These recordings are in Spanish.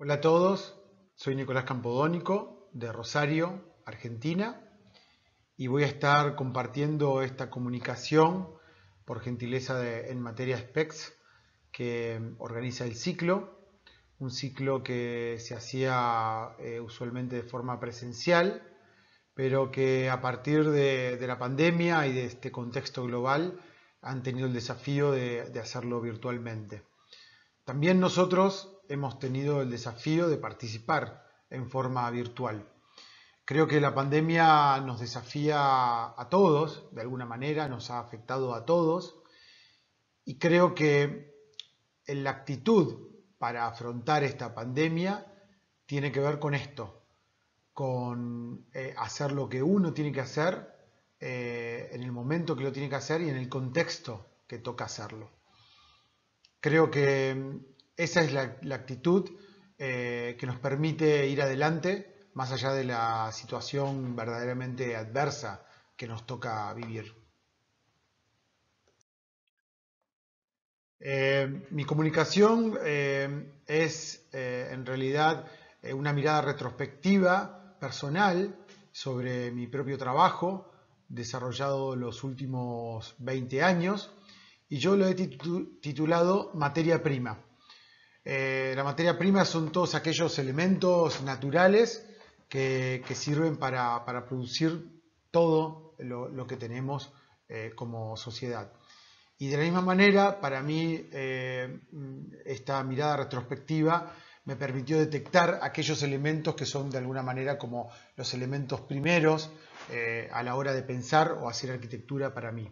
Hola a todos, soy Nicolás Campodónico de Rosario, Argentina, y voy a estar compartiendo esta comunicación por gentileza de, en materia SPEX que organiza el ciclo, un ciclo que se hacía eh, usualmente de forma presencial, pero que a partir de, de, la pandemia y de este contexto global han tenido el desafío de, de hacerlo virtualmente. También nosotros hemos tenido el desafío de participar en forma virtual. Creo que la pandemia nos desafía a todos, de alguna manera, nos ha afectado a todos, y creo que la actitud para afrontar esta pandemia tiene que ver con esto, con eh, hacer lo que uno tiene que hacer eh, en el momento que lo tiene que hacer y en el contexto que toca hacerlo. Creo que esa es la, actitud eh, que nos permite ir adelante más allá de la situación verdaderamente adversa que nos toca vivir. Eh, mi comunicación eh, es en realidad una mirada retrospectiva, personal, sobre mi propio trabajo desarrollado los últimos 20 años y yo lo he titulado Materia Prima. Eh, la materia prima son todos aquellos elementos naturales que, sirven para, producir todo lo, que tenemos eh, como sociedad. Y de la misma manera, para mí, eh, esta mirada retrospectiva me permitió detectar aquellos elementos que son de alguna manera como los elementos primeros a la hora de pensar o hacer arquitectura para mí.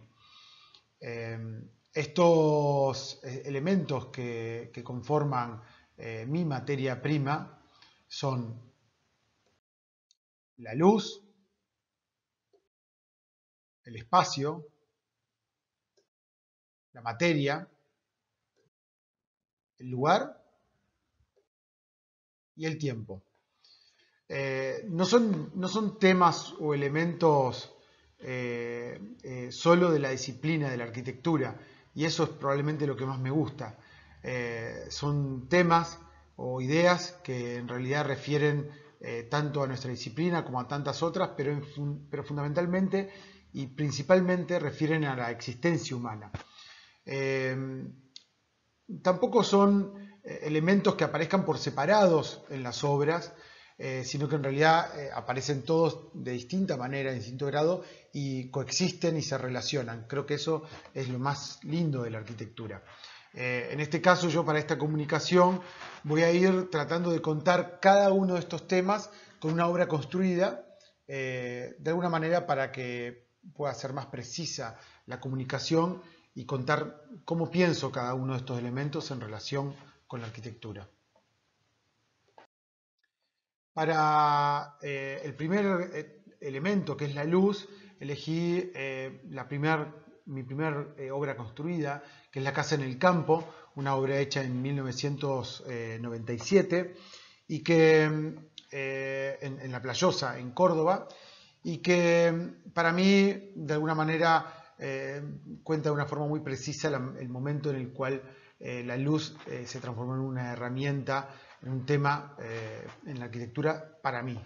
Estos eh, elementos que, conforman eh, mi materia prima son la luz, el espacio, la materia, el lugar y el tiempo. Eh, no, son, no, son, temas o elementos solo de la disciplina de la arquitectura, y eso es probablemente lo que más me gusta. Eh, son temas o ideas que en realidad refieren eh, tanto a nuestra disciplina como a tantas otras, pero, pero fundamentalmente y principalmente refieren a la existencia humana. Eh, tampoco son eh, elementos que aparezcan por separados en las obras, eh, sino que en realidad eh, aparecen todos de distinta manera, en distinto grado, y coexisten y se relacionan. Creo que eso es lo más lindo de la arquitectura. Eh, en este caso, yo para esta comunicación voy a ir tratando de contar cada uno de estos temas con una obra construida, de alguna manera para que pueda ser más precisa la comunicación y contar cómo pienso cada uno de estos elementos en relación con la arquitectura. Para eh, el primer eh, elemento, que es la luz, elegí eh, la primer, mi primera eh, obra construida, que es La Casa en el Campo, una obra hecha en 1997 y que eh, en, en, La Playosa, en Córdoba, y que para mí, de alguna manera, eh, cuenta de una forma muy precisa la, el momento en el cual la luz se transformó en una herramienta un tema eh, en la arquitectura para mí.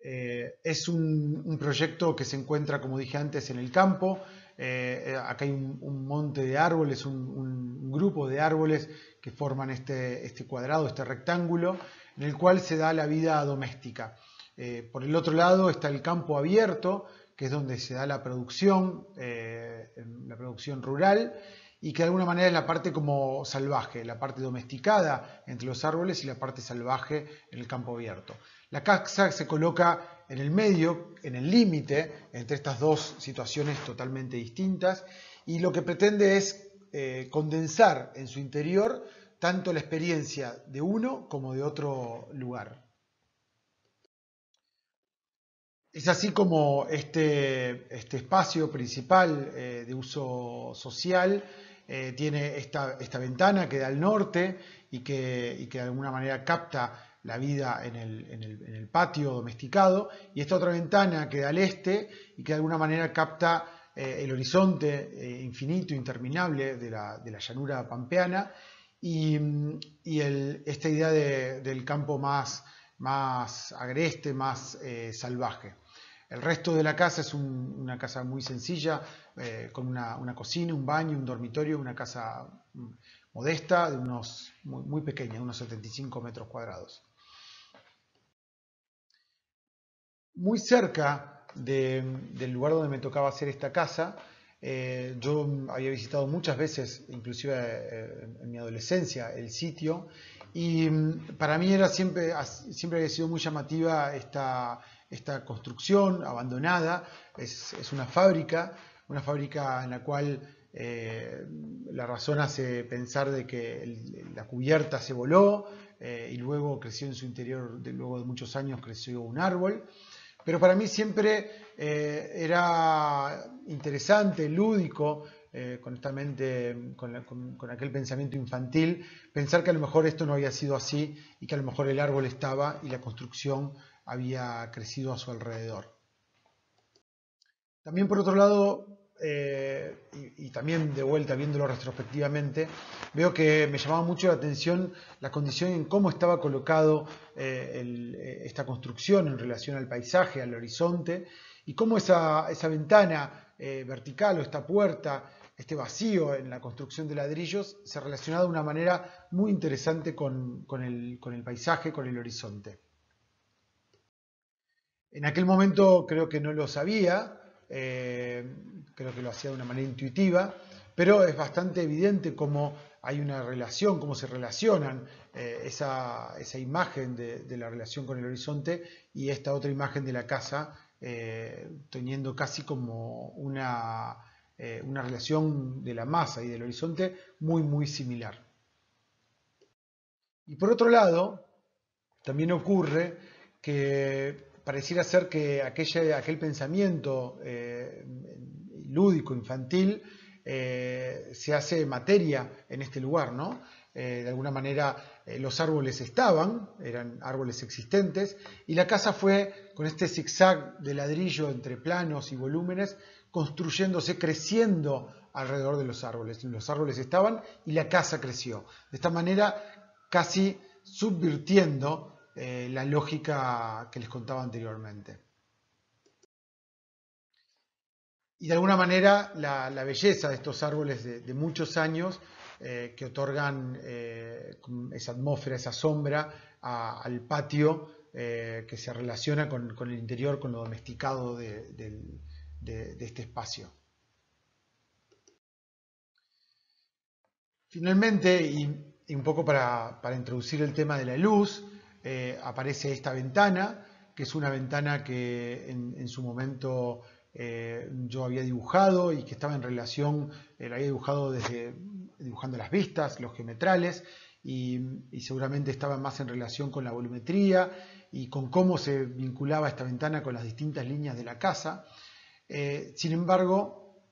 Eh, es un, proyecto que se encuentra, como dije antes, en el campo. Eh, acá hay un, monte de árboles, un, grupo de árboles que forman este, este, cuadrado, este rectángulo, en el cual se da la vida doméstica. Por el otro lado está el campo abierto, que es donde se da la producción, la producción rural, y que de alguna manera es la parte como salvaje, la parte domesticada entre los árboles y la parte salvaje en el campo abierto. La casa se coloca en el medio, en el límite entre estas dos situaciones totalmente distintas y lo que pretende es eh, condensar en su interior tanto la experiencia de uno como de otro lugar. Es así como este, este espacio principal eh, de uso social eh, tiene esta, esta, ventana que da al norte y que, y que, de alguna manera capta la vida en el, en, el, patio domesticado, y esta otra ventana que da al este y que de alguna manera capta eh, el horizonte eh, infinito, interminable de la, de la, llanura pampeana, y, esta idea del campo más, más agreste, más salvaje. El resto de la casa es una casa muy sencilla, eh, con una, cocina, un baño, un dormitorio, una casa mm, modesta, de unos, muy, pequeña, unos 75 metros cuadrados. Muy cerca del lugar donde me tocaba hacer esta casa, eh, yo había visitado muchas veces, inclusive eh, en mi adolescencia, el sitio y mm, para mí era siempre, siempre había sido muy llamativa esta, esta construcción abandonada. Es, una fábrica, una fábrica en la cual eh, la razón hace pensar de que la cubierta se voló eh, y luego creció en su interior, luego de muchos años creció un árbol. Pero para mí siempre eh, era interesante, lúdico, con, con, aquel pensamiento infantil, pensar que a lo mejor esto no había sido así y que a lo mejor el árbol estaba y la construcción había crecido a su alrededor. También por otro lado, eh, y, también de vuelta viéndolo retrospectivamente, veo que me llamaba mucho la atención la condición en cómo estaba colocado eh, eh, esta construcción en relación al paisaje, al horizonte, y cómo esa, ventana vertical o esta puerta, este vacío en la construcción de ladrillos, se relacionaba de una manera muy interesante con, el, con el paisaje, con el horizonte. En aquel momento creo que no lo sabía, eh, creo que lo hacía de una manera intuitiva, pero es bastante evidente cómo hay una relación, cómo se relacionan eh, esa, imagen de, la relación con el horizonte y esta otra imagen de la casa, eh, teniendo casi como una, una relación de la masa y del horizonte muy, muy similar. Y por otro lado, también ocurre que pareciera ser que aquel pensamiento eh, lúdico, infantil, eh, se hace materia en este lugar, ¿no? Eh, de alguna manera los árboles estaban, eran árboles existentes, y la casa fue con este zigzag de ladrillo entre planos y volúmenes, construyéndose, creciendo alrededor de los árboles. Los árboles estaban y la casa creció. De esta manera, casi subvirtiendo eh, la lógica que les contaba anteriormente. Y de alguna manera la, belleza de estos árboles de, muchos años eh, que otorgan eh, esa atmósfera, esa sombra al patio que se relaciona con, el interior, con lo domesticado de, este espacio. Finalmente, y, un poco para introducir el tema de la luz, eh, aparece esta ventana, que es una ventana que en, su momento eh, yo había dibujado y que estaba en relación, eh, la había dibujado desde dibujando las vistas, los geometrales, y, seguramente estaba más en relación con la volumetría y con cómo se vinculaba esta ventana con las distintas líneas de la casa. sin embargo,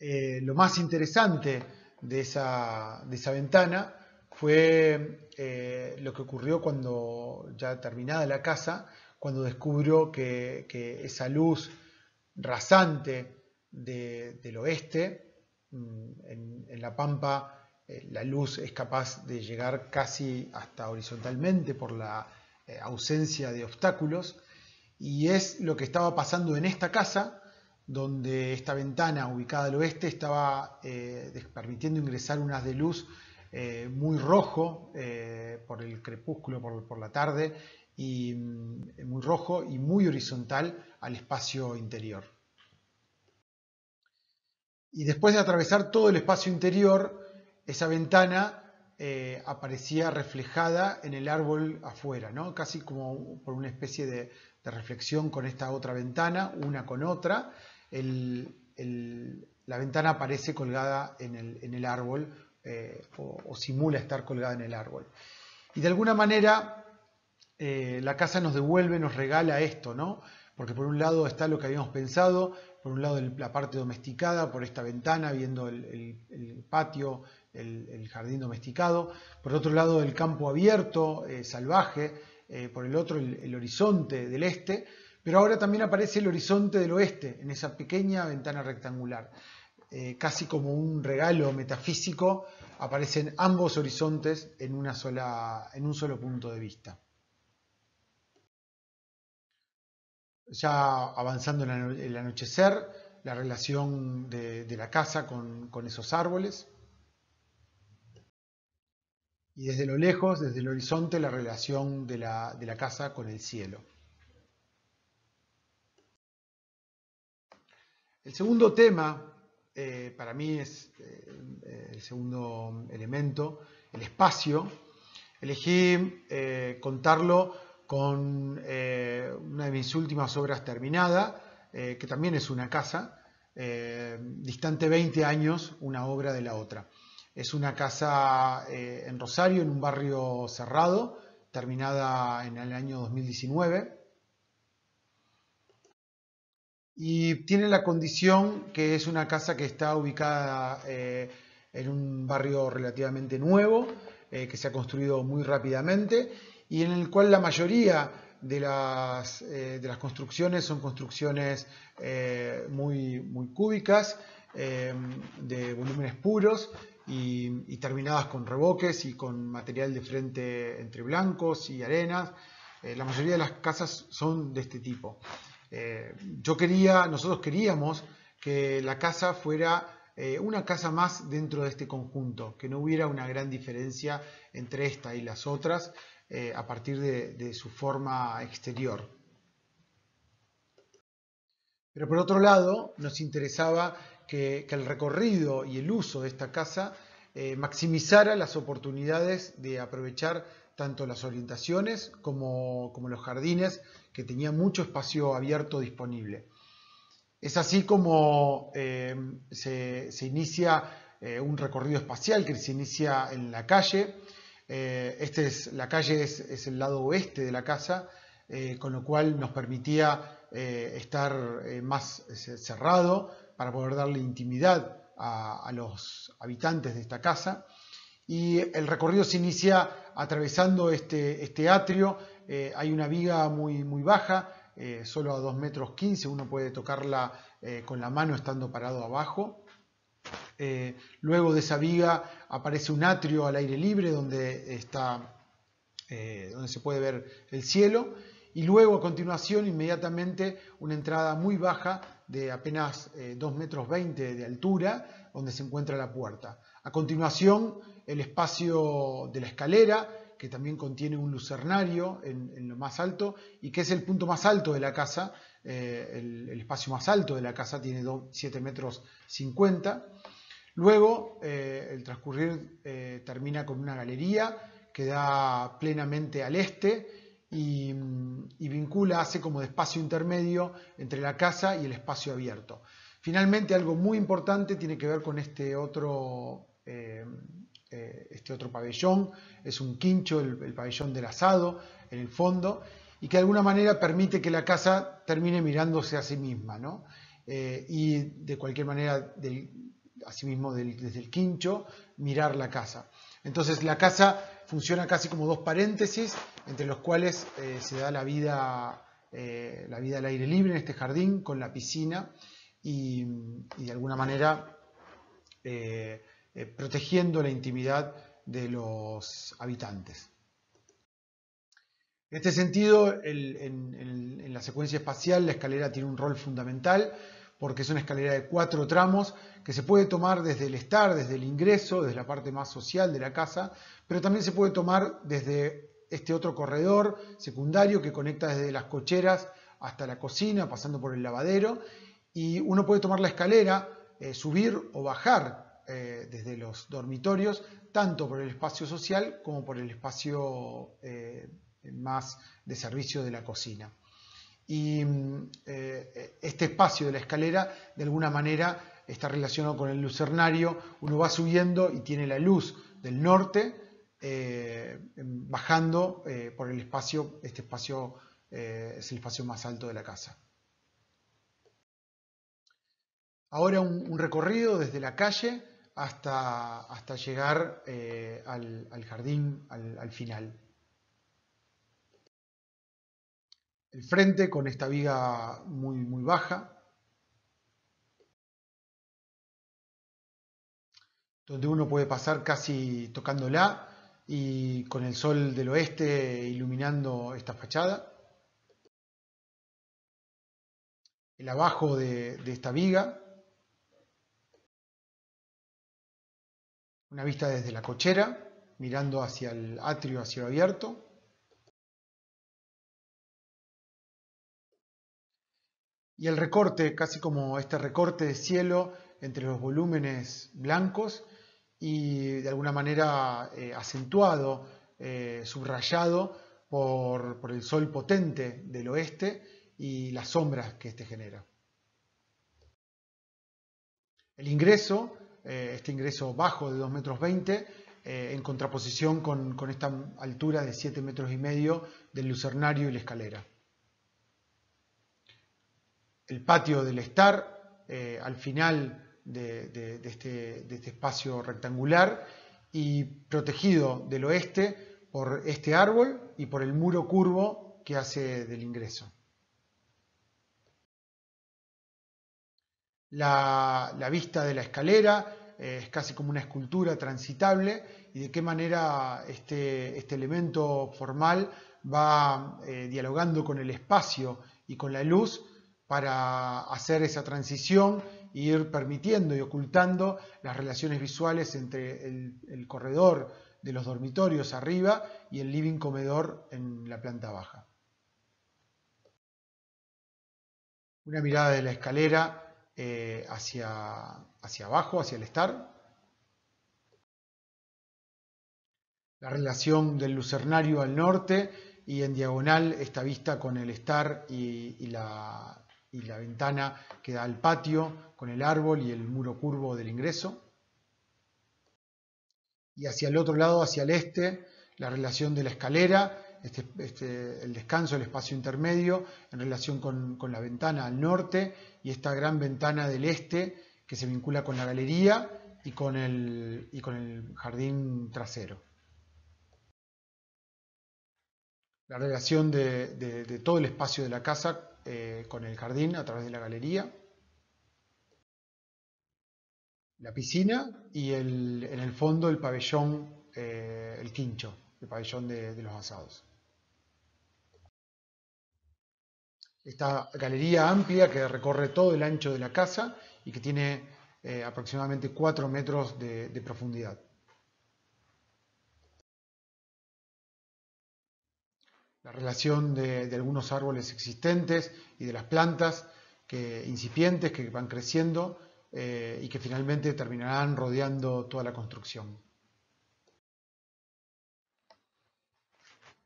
lo más interesante de esa, de esa ventana fue eh, lo que ocurrió cuando ya terminada la casa, cuando descubrió que, esa luz rasante del oeste, mm, en, la pampa, eh, la luz es capaz de llegar casi hasta horizontalmente por la eh, ausencia de obstáculos, y es lo que estaba pasando en esta casa, donde esta ventana ubicada al oeste estaba permitiendo ingresar unas de luz eh, muy rojo eh, por el crepúsculo, por, la tarde, y mm, muy rojo y muy horizontal al espacio interior. Y después de atravesar todo el espacio interior, esa ventana eh, aparecía reflejada en el árbol afuera, ¿no? casi como por una especie de, reflexión con esta otra ventana, una con otra. la ventana aparece colgada en el árbol eh, o, simula estar colgada en el árbol. Y de alguna manera eh, la casa nos devuelve, nos regala esto, ¿no? Porque por un lado está lo que habíamos pensado, por un lado la parte domesticada, por esta ventana, viendo el, patio, el, jardín domesticado, por otro lado el campo abierto, eh, salvaje, por el otro el, horizonte del este, pero ahora también aparece el horizonte del oeste en esa pequeña ventana rectangular. Eh, casi como un regalo metafísico aparecen ambos horizontes en, una sola, en un solo punto de vista. Ya avanzando en el anochecer, la relación de, la casa con, esos árboles. Y desde lo lejos, desde el horizonte, la relación de la, de la casa con el cielo. El segundo tema, eh, para mí es eh, el segundo elemento, el espacio. Elegí eh, contarlo con una de mis últimas obras terminada, que también es una casa, distante 20 años una obra de la otra. Es una casa en Rosario, en un barrio cerrado, terminada en el año 2019 y tiene la condición que es una casa que está ubicada eh, en un barrio relativamente nuevo, eh, que se ha construido muy rápidamente y en el cual la mayoría de las, eh, construcciones son construcciones muy, muy cúbicas, de volúmenes puros y, terminadas con revoques y con material de frente entre blancos y arenas. la mayoría de las casas son de este tipo. Eh, yo quería, nosotros queríamos que la casa fuera eh, una casa más dentro de este conjunto, que no hubiera una gran diferencia entre esta y las otras eh, a partir de, su forma exterior. Pero por otro lado, nos interesaba que, el recorrido y el uso de esta casa maximizara las oportunidades de aprovechar tanto las orientaciones como, los jardines, que tenían mucho espacio abierto disponible. Es así como eh, se, inicia eh, un recorrido espacial que se inicia en la calle. Eh, este es, la calle es, el lado oeste de la casa, con lo cual nos permitía estar más cerrado para poder darle intimidad a los habitantes de esta casa y el recorrido se inicia atravesando este, este atrio. Eh, hay una viga muy, muy baja, eh, solo a 2 metros 15, uno puede tocarla eh, con la mano estando parado abajo. luego de esa viga aparece un atrio al aire libre donde, está, donde se puede ver el cielo. Y luego a continuación inmediatamente una entrada muy baja de apenas 2 metros 20 de altura donde se encuentra la puerta. A continuación, el espacio de la escalera, que también contiene un lucernario en, lo más alto y que es el punto más alto de la casa, eh, el, espacio más alto de la casa tiene 7 metros 50. Luego, eh, el transcurrir eh, termina con una galería que da plenamente al este y, y, vincula, hace como de espacio intermedio entre la casa y el espacio abierto. Finalmente, algo muy importante tiene que ver con este otro eh, eh, este otro pabellón, es un quincho, el, pabellón del asado en el fondo, y que de alguna manera permite que la casa termine mirándose a sí misma, ¿no? Eh, y de cualquier manera, del, asimismo desde el quincho, mirar la casa. Entonces la casa funciona casi como dos paréntesis entre los cuales se da la vida, la vida al aire libre en este jardín con la piscina y, de alguna manera eh, protegiendo la intimidad de los habitantes. En este sentido, en, la secuencia espacial la escalera tiene un rol fundamental porque es una escalera de cuatro tramos que se puede tomar desde el estar, desde el ingreso, desde la parte más social de la casa, pero también se puede tomar desde este otro corredor secundario que conecta desde las cocheras hasta la cocina, pasando por el lavadero, y uno puede tomar la escalera, eh, subir o bajar eh, desde los dormitorios, tanto por el espacio social como por el espacio eh, más de servicio de la cocina. Y eh, este espacio de la escalera, de alguna manera, está relacionado con el lucernario. Uno va subiendo y tiene la luz del norte, bajando por el espacio, este espacio es el espacio más alto de la casa. Ahora un, recorrido desde la calle hasta, hasta llegar eh, al, jardín al, final. El frente con esta viga muy, muy baja. donde uno puede pasar casi tocándola y con el sol del oeste iluminando esta fachada. El abajo de, de esta viga. Una vista desde la cochera, mirando hacia el atrio a cielo abierto. Y el recorte, casi como este recorte de cielo entre los volúmenes blancos y de alguna manera eh, acentuado, eh, subrayado por, por el sol potente del oeste y las sombras que éste genera. El ingreso, eh, este ingreso bajo de 2 metros 20, en contraposición con, con, esta altura de 7 metros y medio del lucernario y la escalera. El patio del estar, al final de, este, de, este, espacio rectangular y protegido del oeste por este árbol y por el muro curvo que hace del ingreso. La, vista de la escalera eh, es casi como una escultura transitable y de qué manera este, este elemento formal va eh, dialogando con el espacio y con la luz para hacer esa transición ir permitiendo y ocultando las relaciones visuales entre el, corredor de los dormitorios arriba y el living comedor en la planta baja. Una mirada de la escalera eh, hacia, hacia abajo, hacia el estar. La relación del lucernario al norte y en diagonal esta vista con el estar y la, y la ventana que da al patio con el árbol y el muro curvo del ingreso. Y hacia el otro lado, hacia el este, la relación de la escalera, este, este, el descanso, el espacio intermedio, en relación con, con, la ventana al norte y esta gran ventana del este que se vincula con la galería y con el, y con el jardín trasero. La relación de, todo el espacio de la casa eh, con el jardín a través de la galería, la piscina y el, en el fondo el pabellón, eh, el quincho, el pabellón de, de, los asados. Esta galería amplia que recorre todo el ancho de la casa y que tiene eh, aproximadamente 4 metros de, profundidad. la relación de, algunos árboles existentes y de las plantas que, incipientes que van creciendo eh, y que finalmente terminarán rodeando toda la construcción.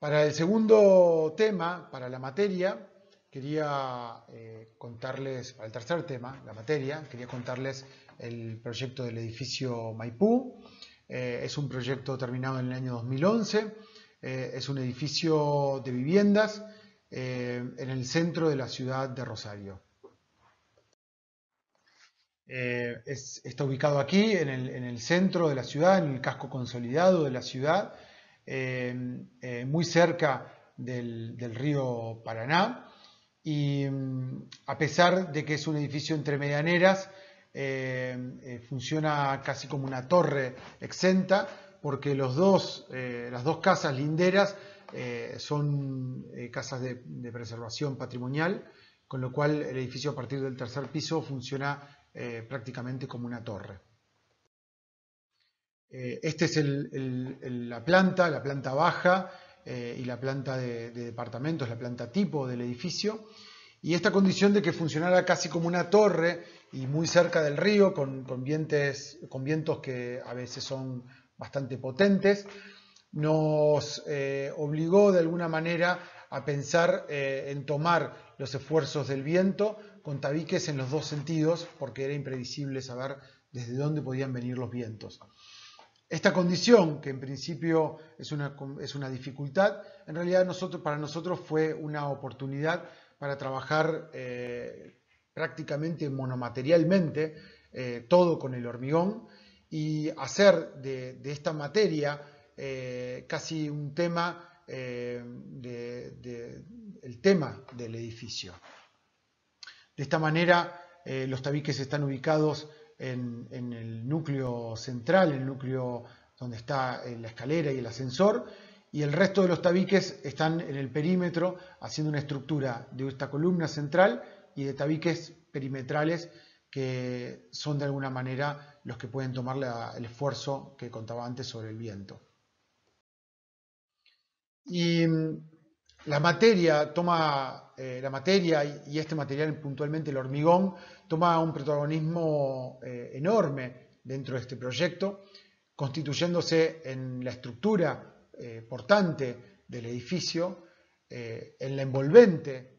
Para el segundo tema, para la materia, quería eh, contarles, para el tercer tema, la materia, quería contarles el proyecto del edificio Maipú. Eh, es un proyecto terminado en el año 2011 eh, es un edificio de viviendas en el centro de la ciudad de Rosario. Está ubicado aquí, en el, centro de la ciudad, en el casco consolidado de la ciudad, muy cerca del, río Paraná. Y mm, a pesar de que es un edificio entre medianeras, funciona casi como una torre exenta, porque los dos, eh, las dos casas linderas eh, son eh, casas de, preservación patrimonial, con lo cual el edificio a partir del tercer piso funciona prácticamente como una torre. Esta es la planta, la planta baja y la planta de, departamentos, la planta tipo del edificio. Y esta condición de que funcionara casi como una torre y muy cerca del río, con, con vientos que a veces son bastante potentes, nos eh, obligó de alguna manera a pensar eh, en tomar los esfuerzos del viento con tabiques en los dos sentidos, porque era imprevisible saber desde dónde podían venir los vientos. Esta condición, que en principio es una, es una dificultad, en realidad nosotros, para nosotros fue una oportunidad para trabajar eh, prácticamente monomaterialmente, todo con el hormigón, y hacer de, esta materia eh, casi un tema, eh, el tema del edificio. De esta manera, eh, los tabiques están ubicados en, el núcleo central, el núcleo donde está eh, la escalera y el ascensor, y el resto de los tabiques están en el perímetro haciendo una estructura de esta columna central y de tabiques perimetrales que son de alguna manera los que pueden tomar el esfuerzo que contaba antes sobre el viento. Mm, la materia toma, eh, la materia y este material, puntualmente el hormigón, toma un protagonismo eh, enorme dentro de este proyecto, constituyéndose en la estructura eh, portante del edificio, en la envolvente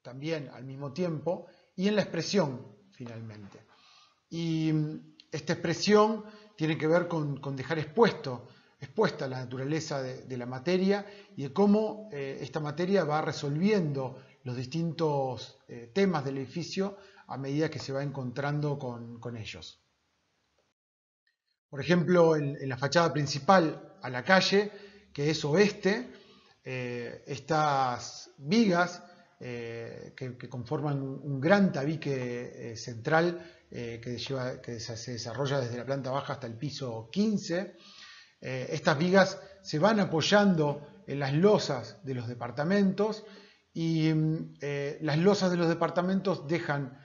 también al mismo tiempo, y en la expresión finalmente. Y mm, esta expresión tiene que ver con, dejar expuesto, expuesta la naturaleza de, la materia y de cómo eh, esta materia va resolviendo los distintos eh, temas del edificio a medida que se va encontrando con, ellos. Por ejemplo, en, la fachada principal a la calle, que es oeste, eh, estas vigas que, conforman un, gran tabique central que, que, se desarrolla desde la planta baja hasta el piso 15. Estas vigas se van apoyando en las losas de los departamentos y las losas de los departamentos dejan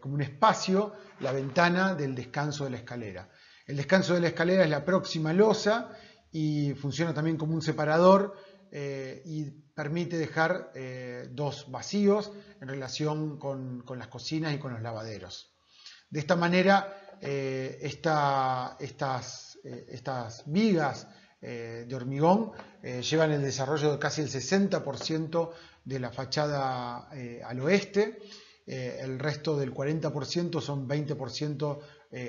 como un espacio la ventana del descanso de la escalera. El descanso de la escalera es la próxima losa y funciona también como un separador y permite dejar eh, dos vacíos en relación con, las cocinas y con los lavaderos. De esta manera, eh, estas, eh, estas, vigas de hormigón llevan el desarrollo de casi el 60% de la fachada al oeste, el resto del 40% son 20%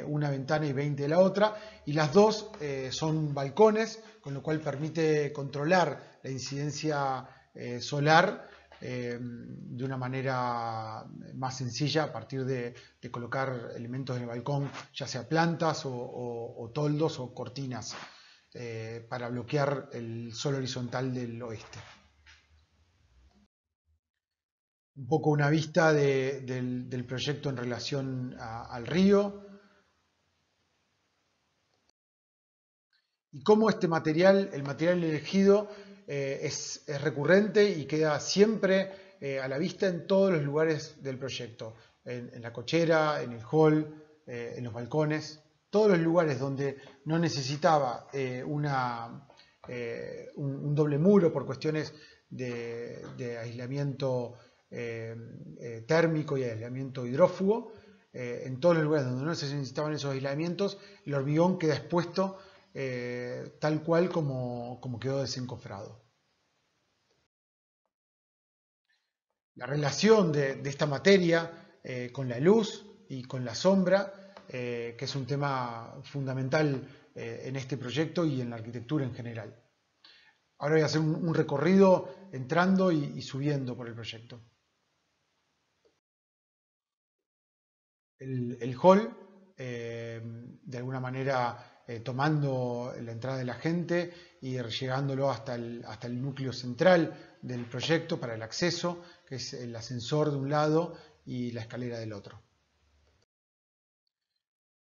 una ventana y 20% la otra, y las dos son balcones, con lo cual permite controlar la incidencia eh, solar eh, de una manera más sencilla a partir de, colocar elementos en el balcón, ya sea plantas o, toldos o cortinas, eh, para bloquear el sol horizontal del oeste. Un poco una vista del, proyecto en relación al río. Y cómo este material, el material elegido, eh, es, recurrente y queda siempre eh, a la vista en todos los lugares del proyecto, en, la cochera, en el hall, eh, en los balcones, todos los lugares donde no necesitaba una, un, doble muro por cuestiones de, aislamiento térmico y aislamiento hidrófugo, en todos los lugares donde no se necesitaban esos aislamientos, el hormigón queda expuesto eh, tal cual como, quedó desencofrado. La relación de, esta materia eh, con la luz y con la sombra, eh, que es un tema fundamental en este proyecto y en la arquitectura en general. Ahora voy a hacer un, recorrido entrando y, subiendo por el proyecto. El, hall, de alguna manera, eh, tomando la entrada de la gente y llegándolo hasta el, hasta el núcleo central del proyecto para el acceso, que es el ascensor de un lado y la escalera del otro.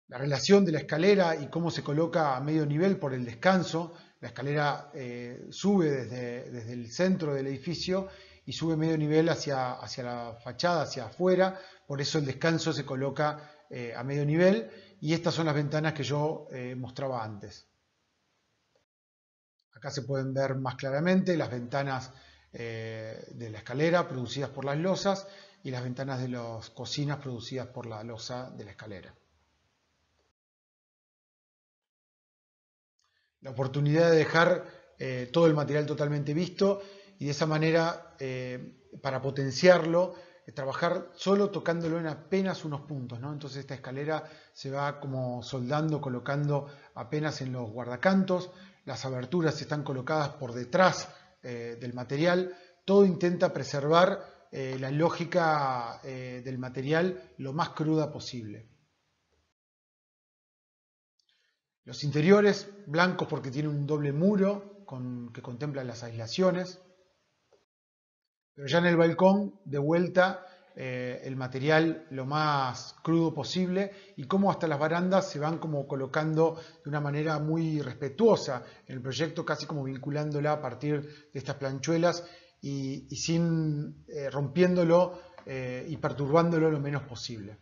La relación de la escalera y cómo se coloca a medio nivel por el descanso. La escalera eh, sube desde, desde, el centro del edificio y sube medio nivel hacia, hacia la fachada, hacia afuera. Por eso el descanso se coloca eh, a medio nivel y estas son las ventanas que yo eh, mostraba antes. Acá se pueden ver más claramente las ventanas eh, de la escalera producidas por las losas y las ventanas de las cocinas producidas por la losa de la escalera. La oportunidad de dejar eh, todo el material totalmente visto y de esa manera, para potenciarlo, trabajar solo tocándolo en apenas unos puntos, ¿no? Entonces esta escalera se va como soldando, colocando apenas en los guardacantos, las aberturas están colocadas por detrás eh, del material, todo intenta preservar eh, la lógica eh, del material lo más cruda posible. Los interiores blancos porque tienen un doble muro que contempla las aislaciones, pero ya en el balcón, de vuelta, eh, el material lo más crudo posible y cómo hasta las barandas se van como colocando de una manera muy respetuosa en el proyecto, casi como vinculándola a partir de estas planchuelas y, sin eh, rompiéndolo eh, y perturbándolo lo menos posible.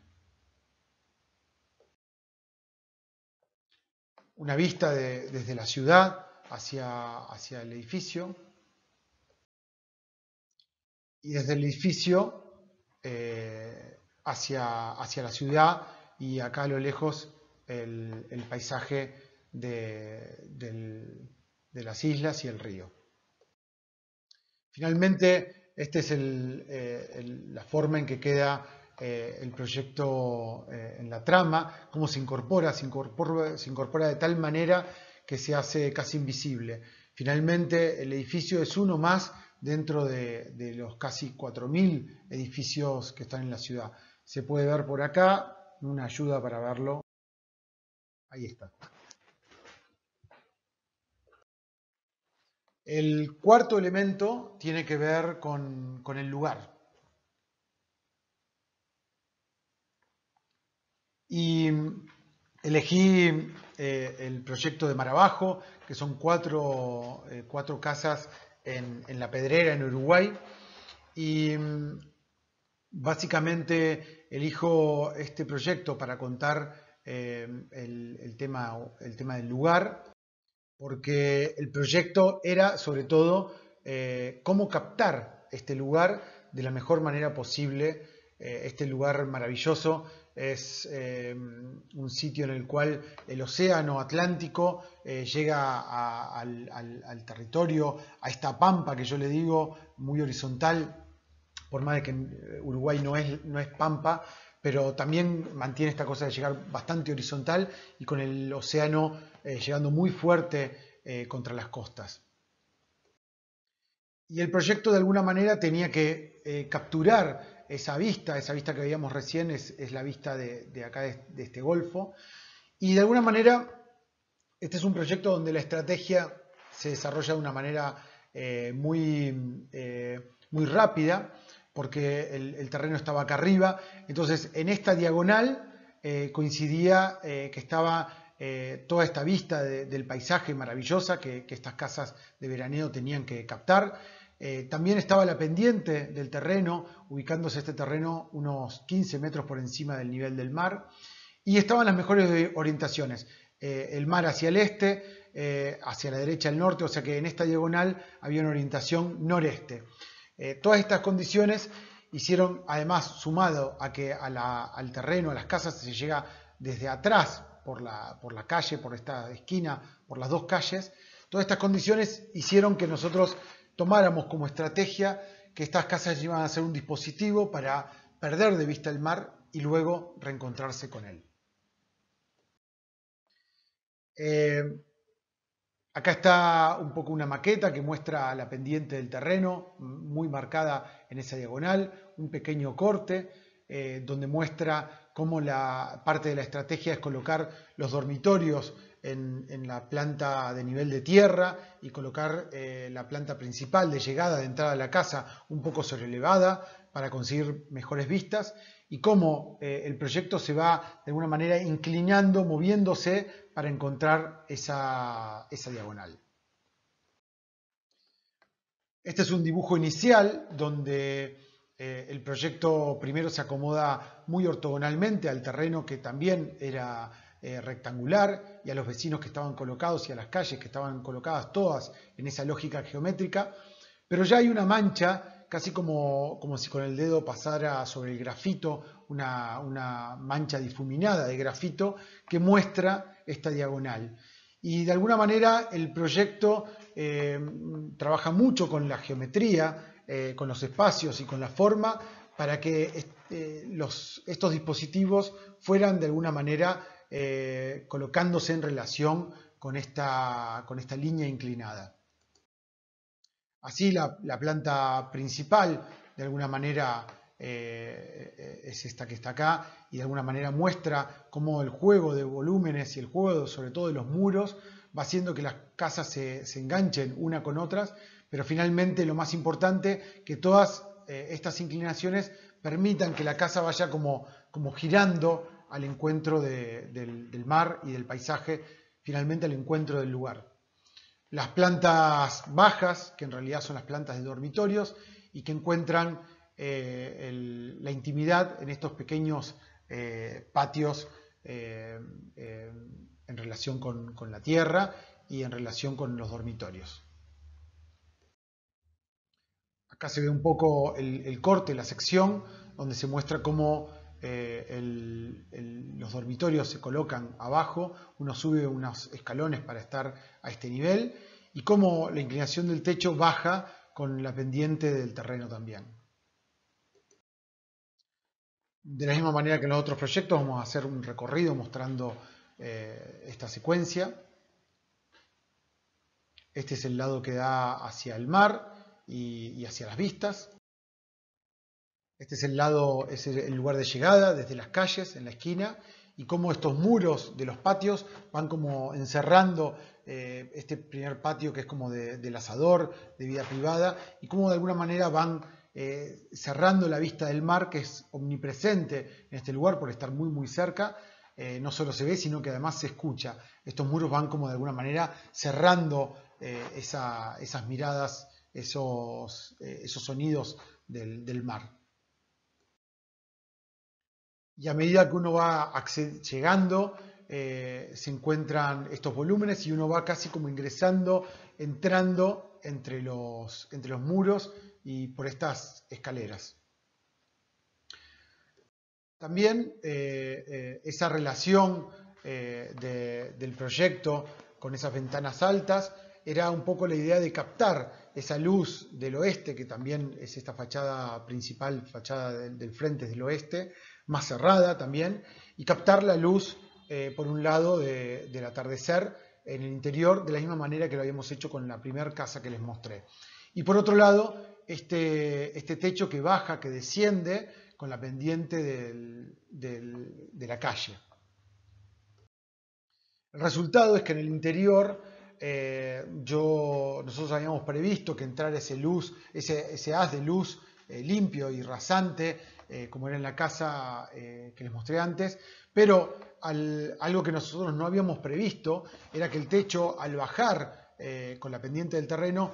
Una vista desde la ciudad hacia, hacia el edificio y desde el edificio eh, hacia, hacia, la ciudad y acá a lo lejos el, paisaje de, las islas y el río. Finalmente, esta es eh, la forma en que queda eh, el proyecto en la trama, cómo se incorpora, se incorpora, se incorpora de tal manera que se hace casi invisible. Finalmente, el edificio es uno más dentro de, los casi 4.000 edificios que están en la ciudad. Se puede ver por acá, una ayuda para verlo. Ahí está. El cuarto elemento tiene que ver con, el lugar. Y elegí eh, el proyecto de Mar Abajo, que son cuatro, eh, cuatro casas en, La Pedrera, en Uruguay. Y mm, básicamente elijo este proyecto para contar eh, el, tema, el tema del lugar, porque el proyecto era sobre todo eh, cómo captar este lugar de la mejor manera posible, eh, este lugar maravilloso es eh, un sitio en el cual el océano Atlántico eh, llega al, territorio, a esta pampa que yo le digo, muy horizontal, por más de que Uruguay no es, no es pampa, pero también mantiene esta cosa de llegar bastante horizontal y con el océano eh, llegando muy fuerte contra las costas. Y el proyecto de alguna manera tenía que capturar esa vista, esa vista que veíamos recién es, la vista de, acá de, este golfo. Y de alguna manera, este es un proyecto donde la estrategia se desarrolla de una manera eh, muy, eh, muy rápida, porque el, terreno estaba acá arriba. Entonces, en esta diagonal eh, coincidía que estaba toda esta vista del paisaje maravillosa que, que estas casas de veraneo tenían que captar. Eh, también estaba la pendiente del terreno, ubicándose este terreno unos 15 metros por encima del nivel del mar. Y estaban las mejores orientaciones. Eh, el mar hacia el este, eh, hacia la derecha el norte, o sea que en esta diagonal había una orientación noreste. todas estas condiciones hicieron, además, sumado a que al terreno, a las casas, se llega desde atrás por la, por la calle, por esta esquina, por las dos calles, todas estas condiciones hicieron que nosotros tomáramos como estrategia que estas casas iban a ser un dispositivo para perder de vista el mar y luego reencontrarse con él. Eh, acá está un poco una maqueta que muestra la pendiente del terreno, muy marcada en esa diagonal, un pequeño corte eh, donde muestra cómo la parte de la estrategia es colocar los dormitorios en, la planta de nivel de tierra y colocar eh, la planta principal de llegada, de entrada a la casa, un poco sobrelevada para conseguir mejores vistas y cómo eh, el proyecto se va de alguna manera inclinando, moviéndose para encontrar esa, diagonal. Este es un dibujo inicial donde eh, el proyecto primero se acomoda muy ortogonalmente al terreno que también era eh, rectangular y a los vecinos que estaban colocados y a las calles que estaban colocadas todas en esa lógica geométrica, pero ya hay una mancha, casi como, como si con el dedo pasara sobre el grafito, una, mancha difuminada de grafito que muestra esta diagonal. Y de alguna manera el proyecto eh, trabaja mucho con la geometría, eh, con los espacios y con la forma para que los, estos dispositivos fueran de alguna manera eh, colocándose en relación con esta, con esta línea inclinada. Así la, planta principal de alguna manera eh, es esta que está acá y de alguna manera muestra cómo el juego de volúmenes y el juego sobre todo de los muros va haciendo que las casas se, enganchen una con otras, pero finalmente lo más importante que todas eh, estas inclinaciones permitan que la casa vaya como, como girando al encuentro del, mar y del paisaje, finalmente al encuentro del lugar. Las plantas bajas, que en realidad son las plantas de dormitorios y que encuentran eh, la intimidad en estos pequeños eh, patios eh, en relación con, la tierra y en relación con los dormitorios. Acá se ve un poco el, el corte, la sección, donde se muestra cómo eh, los dormitorios se colocan abajo, uno sube unos escalones para estar a este nivel y cómo la inclinación del techo baja con la pendiente del terreno también. De la misma manera que en los otros proyectos vamos a hacer un recorrido mostrando eh, esta secuencia. Este es el lado que da hacia el mar y hacia las vistas. Este es el lado, es el lugar de llegada desde las calles, en la esquina, y cómo estos muros de los patios van como encerrando eh, este primer patio que es como del asador, de vida privada, y cómo de alguna manera van eh, cerrando la vista del mar, que es omnipresente en este lugar por estar muy muy cerca, eh, no solo se ve, sino que además se escucha. Estos muros van como de alguna manera cerrando esas miradas, esos, esos sonidos del mar. Y a medida que uno va llegando, eh, se encuentran estos volúmenes y uno va casi como ingresando, entrando entre los, entre los muros y por estas escaleras. También eh, eh, esa relación del proyecto con esas ventanas altas era un poco la idea de captar esa luz del oeste, que también es esta fachada principal, fachada del, del frente del oeste, más cerrada también, y captar la luz, eh, por un lado, del atardecer en el interior, de la misma manera que lo habíamos hecho con la primera casa que les mostré. Y por otro lado, este, este techo que baja, que desciende con la pendiente de la calle. El resultado es que en el interior eh, yo, nosotros habíamos previsto que entrara ese luz, ese, ese haz de luz eh, limpio y rasante eh, como era en la casa eh, que les mostré antes, pero algo que nosotros no habíamos previsto era que el techo al bajar con la pendiente del terreno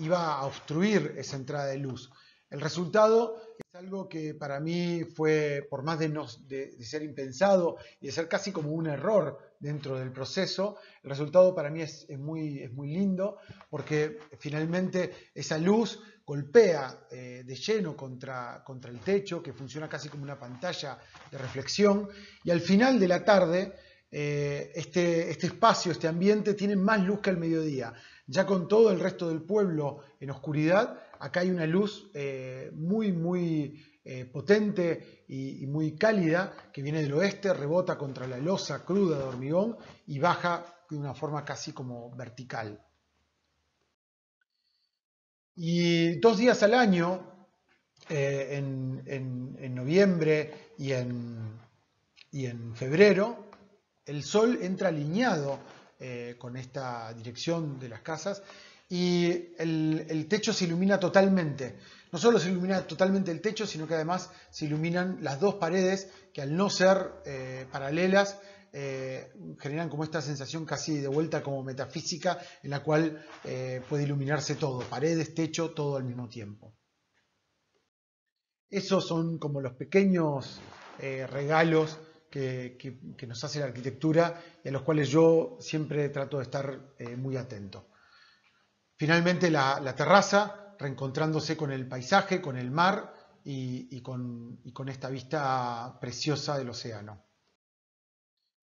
iba a obstruir esa entrada de luz. El resultado es algo que para mí fue, por más de, de, ser impensado y de ser casi como un error dentro del proceso, el resultado para mí es muy lindo porque finalmente esa luz golpea eh, de lleno contra, contra el techo, que funciona casi como una pantalla de reflexión, y al final de la tarde eh, este, este espacio, este ambiente tiene más luz que al mediodía. Ya con todo el resto del pueblo en oscuridad, acá hay una luz eh, muy, muy potente y, y, muy cálida que viene del oeste, rebota contra la losa cruda de hormigón y baja de una forma casi como vertical. Y dos días al año, eh, en, noviembre y en, y en, febrero, el sol entra alineado eh, con esta dirección de las casas y el, techo se ilumina totalmente. No solo se ilumina totalmente el techo, sino que además se iluminan las dos paredes que al no ser eh, paralelas eh, generan como esta sensación casi de vuelta como metafísica en la cual eh, puede iluminarse todo, paredes, techo, todo al mismo tiempo. Esos son como los pequeños eh, regalos que, nos hace la arquitectura y a los cuales yo siempre trato de estar muy atento. Finalmente la, terraza, reencontrándose con el paisaje, con el mar y con esta vista preciosa del océano.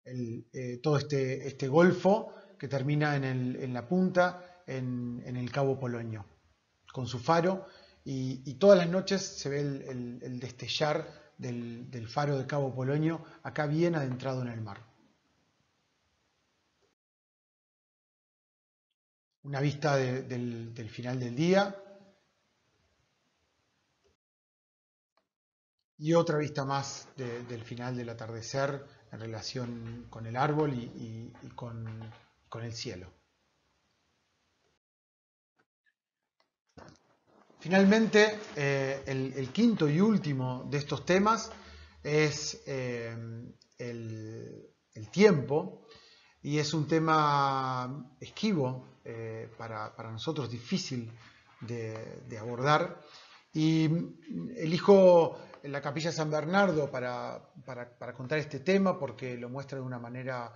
Eh, todo este, este, golfo que termina en, la punta, en, el Cabo Polonio, con su faro, y, todas las noches se ve el, destellar del, faro de Cabo Polonio, acá bien adentrado en el mar. Una vista del, final del día, y otra vista más del final del atardecer en relación con el árbol y, con, el cielo. finalmente, eh, el, quinto y último de estos temas es eh, el, tiempo y es un tema esquivo para, nosotros, difícil de, abordar. Y elijo la capilla San Bernardo para, contar este tema porque lo muestra de una manera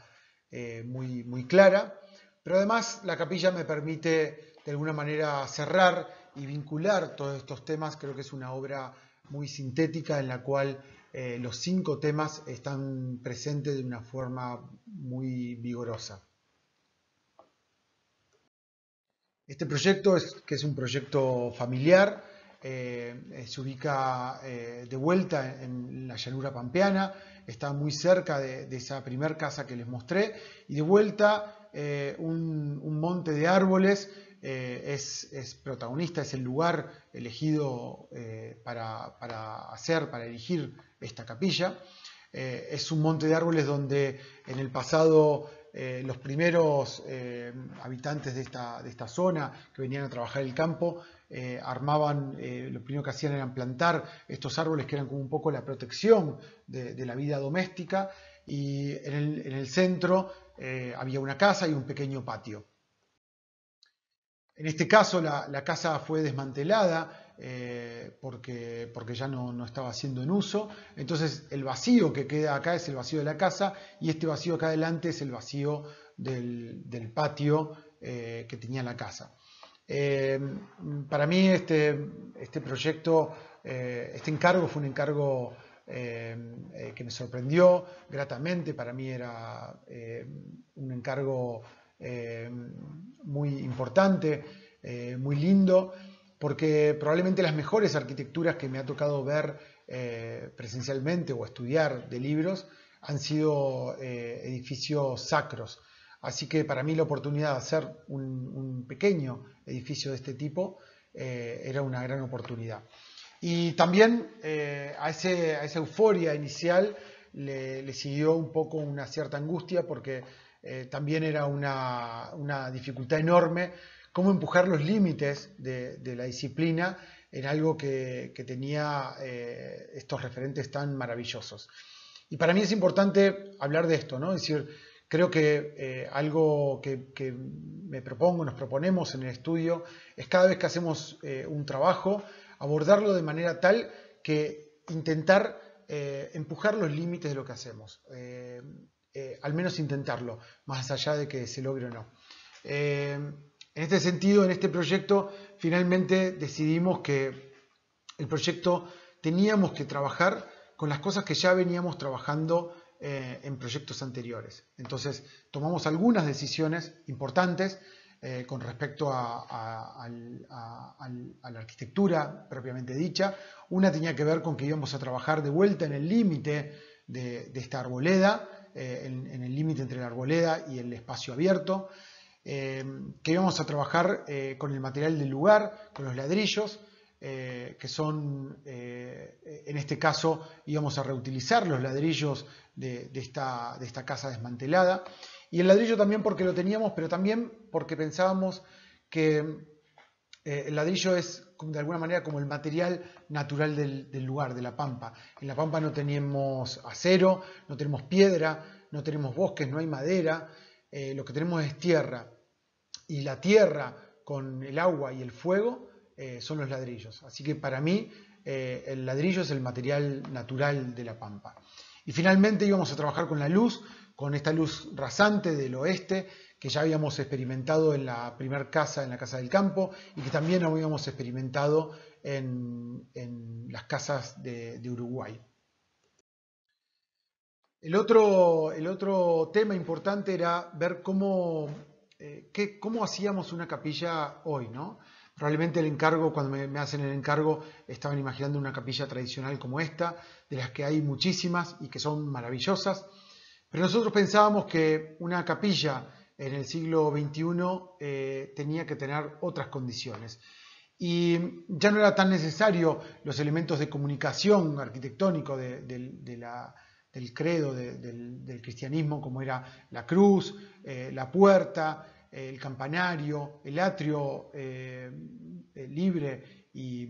muy, muy clara. Pero además la capilla me permite de alguna manera cerrar y vincular todos estos temas. Creo que es una obra muy sintética en la cual eh, los cinco temas están presentes de una forma muy vigorosa. Este proyecto, es, que es un proyecto familiar, eh, se ubica eh, de vuelta en la llanura pampeana, está muy cerca de, esa primer casa que les mostré, y de vuelta eh, un, monte de árboles es, protagonista, es el lugar elegido para, hacer, para erigir esta capilla. es un monte de árboles donde en el pasado los primeros habitantes de esta, de esta, zona que venían a trabajar el campo armaban, lo primero que hacían era plantar estos árboles que eran como un poco la protección de, la vida doméstica y en el, en el centro eh, había una casa y un pequeño patio. En este caso la, casa fue desmantelada eh, porque, porque, ya no, estaba siendo en uso. Entonces el vacío que queda acá es el vacío de la casa y este vacío acá adelante es el vacío del, patio eh, que tenía la casa. para mí este, este proyecto, este encargo fue un encargo eh, que me sorprendió gratamente. Para mí era eh, un encargo muy importante, eh, muy lindo, porque probablemente las mejores arquitecturas que me ha tocado ver presencialmente o estudiar de libros han sido edificios sacros. Así que para mí la oportunidad de hacer un pequeño edificio de este tipo era una gran oportunidad. Y también eh, a, esa euforia inicial le, siguió un poco una cierta angustia porque eh, también era una, dificultad enorme cómo empujar los límites de, la disciplina en algo que, tenía eh, estos referentes tan maravillosos. Y para mí es importante hablar de esto, ¿no? Es decir, creo que algo que, me propongo, nos proponemos en el estudio, es cada vez que hacemos un trabajo, abordarlo de manera tal que intentar eh, empujar los límites de lo que hacemos. Eh, eh, al menos intentarlo, más allá de que se logre o no. En este sentido, en este proyecto, finalmente decidimos que el proyecto teníamos que trabajar con las cosas que ya veníamos trabajando en proyectos anteriores. Entonces, tomamos algunas decisiones importantes eh, con respecto a, la arquitectura propiamente dicha. Una tenía que ver con que íbamos a trabajar de vuelta en el límite de, esta arboleda, eh, en, el límite entre la arboleda y el espacio abierto, eh, que íbamos a trabajar con el material del lugar, con los ladrillos, que son, en este caso, íbamos a reutilizar los ladrillos de, esta, casa desmantelada. Y el ladrillo también porque lo teníamos, pero también porque pensábamos que eh, el ladrillo es de alguna manera como el material natural del, lugar, de la pampa. En la pampa no tenemos acero, no tenemos piedra, no tenemos bosques, no hay madera, eh, lo que tenemos es tierra. Y la tierra con el agua y el fuego eh, son los ladrillos. Así que para mí el ladrillo es el material natural de la pampa. Y finalmente íbamos a trabajar con la luz, con esta luz rasante del oeste que ya habíamos experimentado en la primera casa, en la Casa del Campo, y que también habíamos experimentado en, las casas de, Uruguay. El otro, el otro, tema importante era ver cómo, eh, cómo hacíamos una capilla hoy, ¿no? Probablemente el encargo, cuando me, hacen el encargo, estaban imaginando una capilla tradicional como esta, de las que hay muchísimas y que son maravillosas. Pero nosotros pensábamos que una capilla en el siglo XXI eh, tenía que tener otras condiciones. Y ya no era tan necesario los elementos de comunicación arquitectónico del credo del, cristianismo, como era la cruz, eh, la puerta, el campanario, el atrio eh, libre y,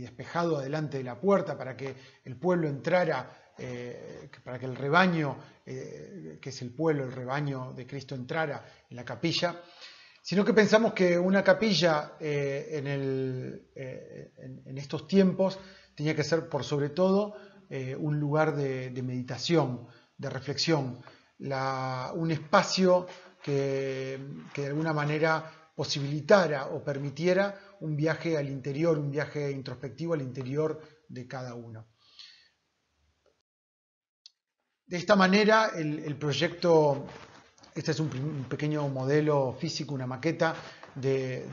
despejado adelante de la puerta para que el pueblo entrara, eh, para que el rebaño, eh, que es el pueblo, el rebaño de Cristo entrara en la capilla, sino que pensamos que una capilla eh, en, estos tiempos tenía que ser por sobre todo un lugar de, meditación, de reflexión, un espacio que, que de alguna manera posibilitara o permitiera un viaje al interior, un viaje introspectivo al interior de cada uno. De esta manera, el, proyecto, este es un, pequeño modelo físico, una maqueta de,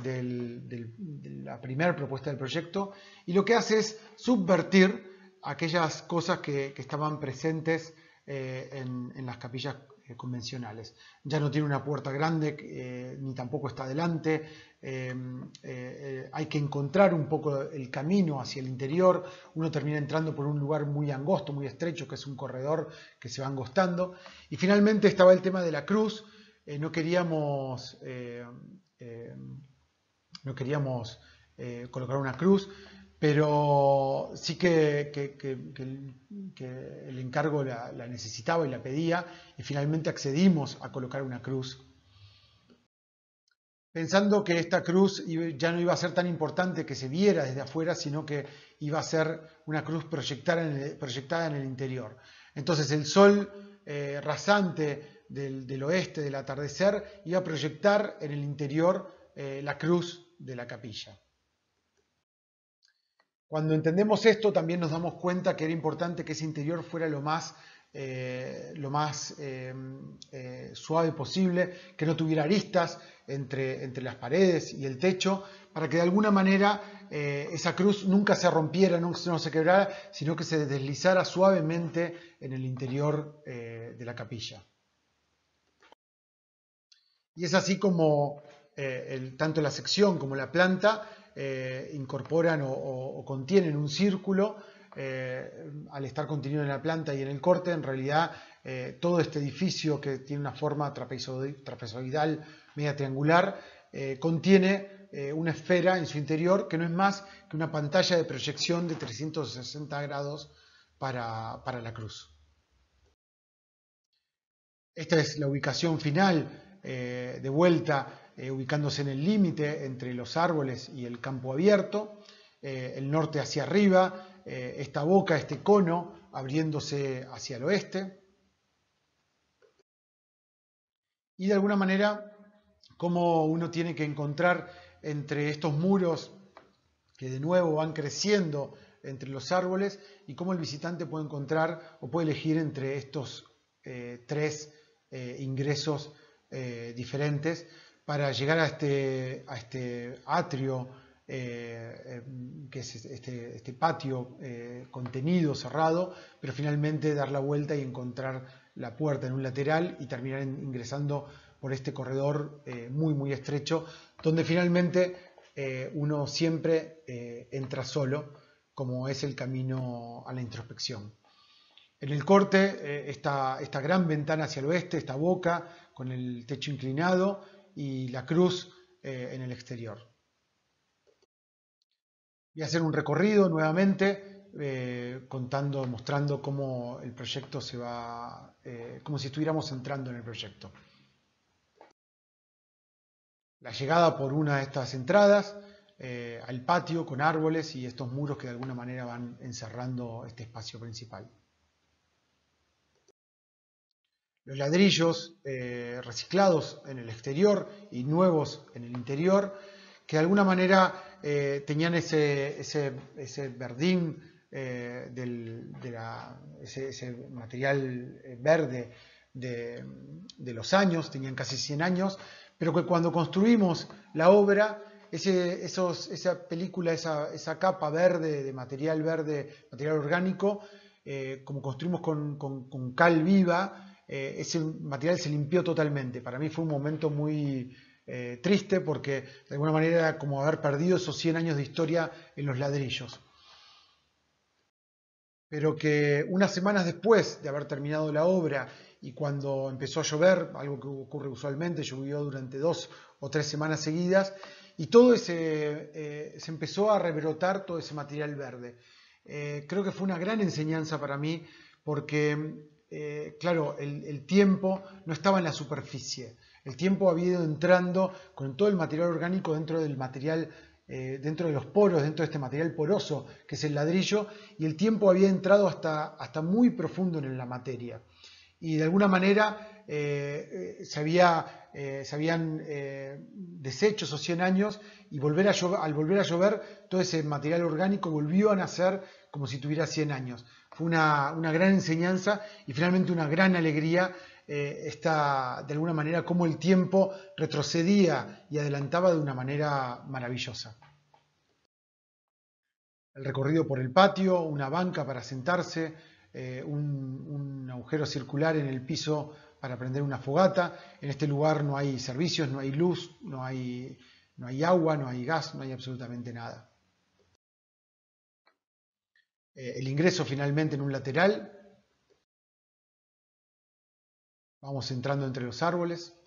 la primera propuesta del proyecto, y lo que hace es subvertir aquellas cosas que, estaban presentes eh, en, las capillas eh, convencionales. Ya no tiene una puerta grande, eh, ni tampoco está adelante. Eh, hay que encontrar un poco el camino hacia el interior. Uno termina entrando por un lugar muy angosto, muy estrecho, que es un corredor que se va angostando. Y finalmente estaba el tema de la cruz. no queríamos, no queríamos colocar una cruz pero sí que, el encargo la, necesitaba y la pedía y finalmente accedimos a colocar una cruz. Pensando que esta cruz ya no iba a ser tan importante que se viera desde afuera, sino que iba a ser una cruz proyectada en el, interior. Entonces el sol eh, rasante del, oeste, del atardecer, iba a proyectar en el interior eh, la cruz de la capilla. Cuando entendemos esto, también nos damos cuenta que era importante que ese interior fuera lo más, eh, más eh, eh, suave posible, que no tuviera aristas entre, las paredes y el techo, para que de alguna manera esa cruz nunca se rompiera, no, no, se quebrara, sino que se deslizara suavemente en el interior de la capilla. Y es así como tanto la sección como la planta eh, incorporan o, contienen un círculo, eh, al estar contenido en la planta y en el corte, en realidad eh, todo este edificio que tiene una forma trapezoidal, media triangular, contiene una esfera en su interior que no es más que una pantalla de proyección de 360 grados para, para la cruz. Esta es la ubicación final de vuelta eh, ubicándose en el límite entre los árboles y el campo abierto, eh, el norte hacia arriba, eh, esta boca, este cono abriéndose hacia el oeste. Y de alguna manera, cómo uno tiene que encontrar entre estos muros que de nuevo van creciendo entre los árboles y cómo el visitante puede encontrar o puede elegir entre estos tres ingresos diferentes para llegar a este, a este atrio, eh, eh, que es este, este patio eh, contenido, cerrado, pero finalmente dar la vuelta y encontrar la puerta en un lateral y terminar ingresando por este corredor muy, muy estrecho, donde finalmente uno siempre entra solo, como es el camino a la introspección. En el corte, esta, esta gran ventana hacia el oeste, esta boca con el techo inclinado, y la cruz eh, en el exterior. Voy a hacer un recorrido nuevamente eh, contando, mostrando cómo el proyecto se va, eh, como si estuviéramos entrando en el proyecto. La llegada por una de estas entradas al patio con árboles y estos muros que de alguna manera van encerrando este espacio principal. Los ladrillos eh, reciclados en el exterior y nuevos en el interior, que de alguna manera eh, tenían ese, ese, verdín, eh, de ese, material verde de, los años, tenían casi 100 años, pero que cuando construimos la obra, esos, esa película, esa, esa, capa verde de material verde, material orgánico, como construimos con, con cal viva, eh, ese material se limpió totalmente. Para mí fue un momento muy eh, triste porque de alguna manera era como haber perdido esos 100 años de historia en los ladrillos. Pero que unas semanas después de haber terminado la obra y cuando empezó a llover, algo que ocurre usualmente, llovió durante dos o tres semanas seguidas, y todo ese, se empezó a rebrotar todo ese material verde. creo que fue una gran enseñanza para mí porque, claro, el tiempo no estaba en la superficie, el tiempo había ido entrando con todo el material orgánico dentro del material, eh, dentro de los poros, dentro de este material poroso que es el ladrillo, y el tiempo había entrado hasta, hasta muy profundo en la materia. Y de alguna manera eh, eh, se, había, se, habían deshecho esos 100 años y volver a al volver a llover, todo ese material orgánico volvió a nacer como si tuviera 100 años. Fue una, una gran enseñanza y finalmente una gran alegría eh, está de alguna manera cómo el tiempo retrocedía y adelantaba de una manera maravillosa. El recorrido por el patio, una banca para sentarse, eh, un, agujero circular en el piso para prender una fogata. En este lugar no hay servicios, no hay luz, no hay, no hay agua, no hay gas, no hay absolutamente nada. Eh, el ingreso finalmente en un lateral, Vamos entrando entre los árboles.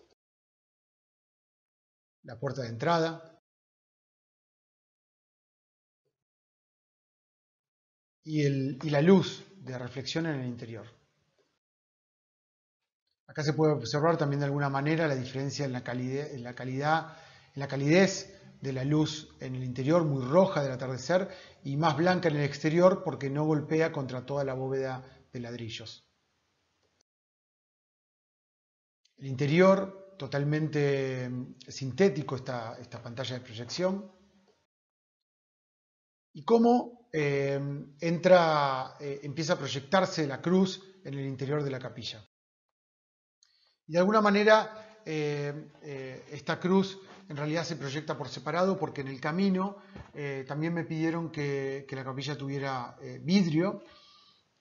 La puerta de entrada. Y, la luz de reflexión en el interior. Acá se puede observar también de alguna manera la diferencia en la, calidez, en la calidad, en la calidez de la luz en el interior, muy roja del atardecer, y más blanca en el exterior porque no golpea contra toda la bóveda de ladrillos. El interior totalmente mm, sintético, esta, esta pantalla de proyección. Y cómo eh, entra, eh, empieza a proyectarse la cruz en el interior de la capilla. Y de alguna manera eh, esta cruz en realidad se proyecta por separado porque en el camino también me pidieron que, la capilla tuviera vidrio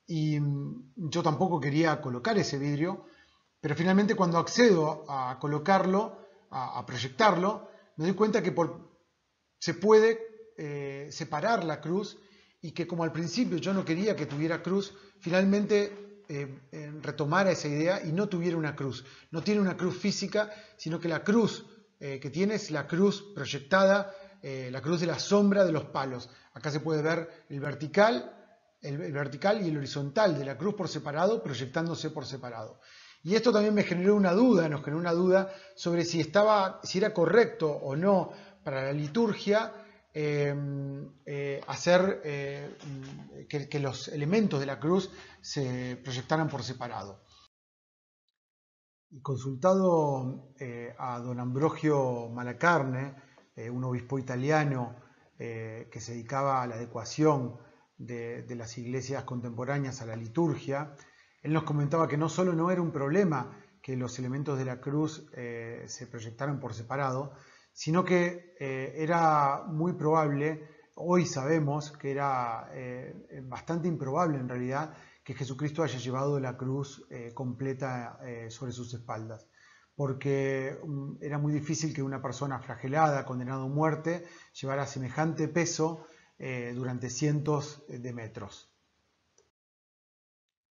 y mm, yo tampoco quería colocar ese vidrio pero finalmente cuando accedo a colocarlo, a, proyectarlo, me doy cuenta que se puede eh, separar la cruz y que como al principio yo no quería que tuviera cruz, finalmente eh, eh, retomara esa idea y no tuviera una cruz. No tiene una cruz física, sino que la cruz que tiene es la cruz proyectada, la cruz de la sombra de los palos. Acá se puede ver el vertical, el vertical y el horizontal de la cruz por separado, proyectándose por separado. Y esto también me generó una duda, nos generó una duda sobre si, estaba, si era correcto o no para la liturgia em, eh, hacer eh, que, los elementos de la cruz se proyectaran por separado. Consultado eh, a don Ambrogio Malacarne, un obispo italiano que se dedicaba a la adecuación de las iglesias contemporáneas a la liturgia, él nos comentaba que no solo no era un problema que los elementos de la cruz eh, se proyectaran por separado, sino que eh, era muy probable, hoy sabemos que era eh, bastante improbable en realidad, que Jesucristo haya llevado la cruz completa sobre sus espaldas, porque mm, era muy difícil que una persona flagelada, condenada a muerte, llevara semejante peso durante cientos de metros.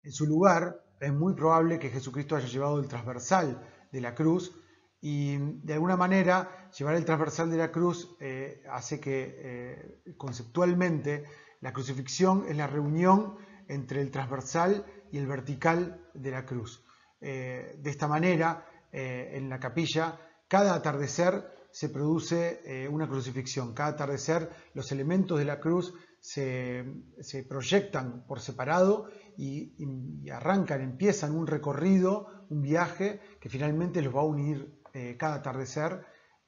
En su lugar, es muy probable que Jesucristo haya llevado el transversal de la cruz y de alguna manera llevar el transversal de la cruz eh, hace que eh, conceptualmente la crucifixión es la reunión entre el transversal y el vertical de la cruz. Eh, de esta manera, en la capilla, cada atardecer se produce una crucifixión. Cada atardecer los elementos de la cruz se, proyectan por separado y, arrancan, empiezan un recorrido, un viaje que finalmente los va a unir eh, cada atardecer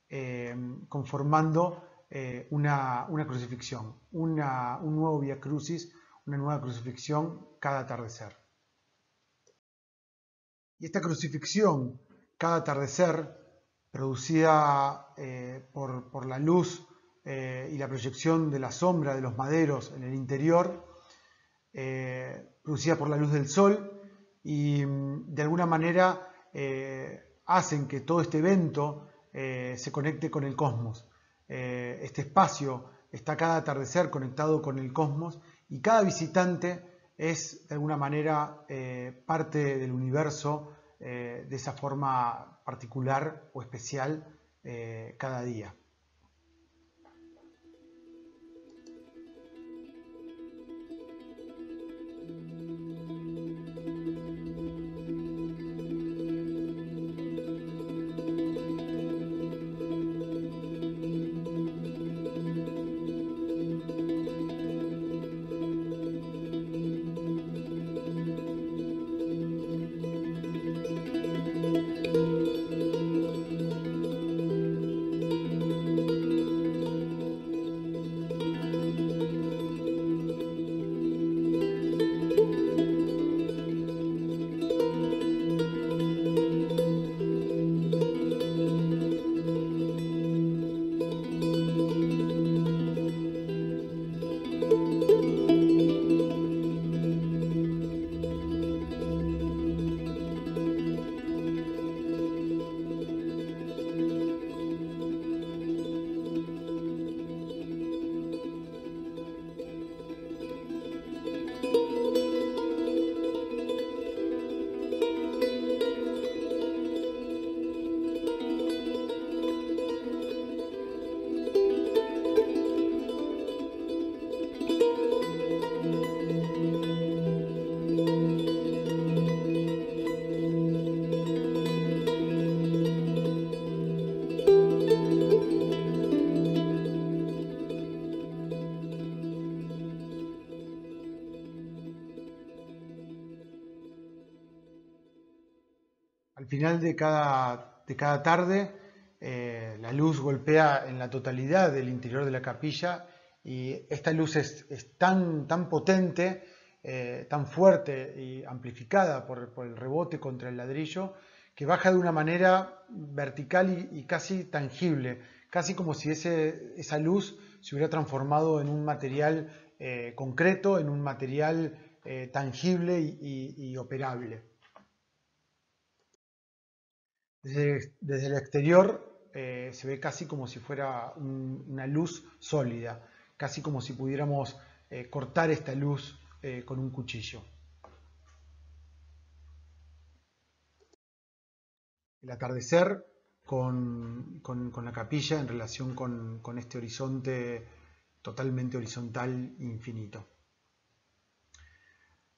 eh, conformando eh, una, crucifixión, un nuevo Via Crucis, una nueva crucifixión cada atardecer. Y esta crucifixión cada atardecer, producida por, por, la luz y la proyección de la sombra de los maderos en el interior, producida por la luz del sol y mm, de alguna manera eh, hacen que todo este evento eh, se conecte con el cosmos. Eh, este espacio está cada atardecer conectado con el cosmos y cada visitante es de alguna manera parte del universo de esa forma particular o especial cada día. Final de cada, de cada tarde eh, la luz golpea en la totalidad del interior de la capilla y esta luz es, tan, tan potente, eh, tan fuerte y amplificada por, el rebote contra el ladrillo que baja de una manera vertical y, casi tangible, casi como si ese, esa luz se hubiera transformado en un material eh, concreto, en un material tangible y operable. Desde, el exterior eh, se ve casi como si fuera una luz sólida, casi como si pudiéramos eh, cortar esta luz eh, con un cuchillo. El atardecer con, la capilla en relación con, este horizonte totalmente horizontal infinito.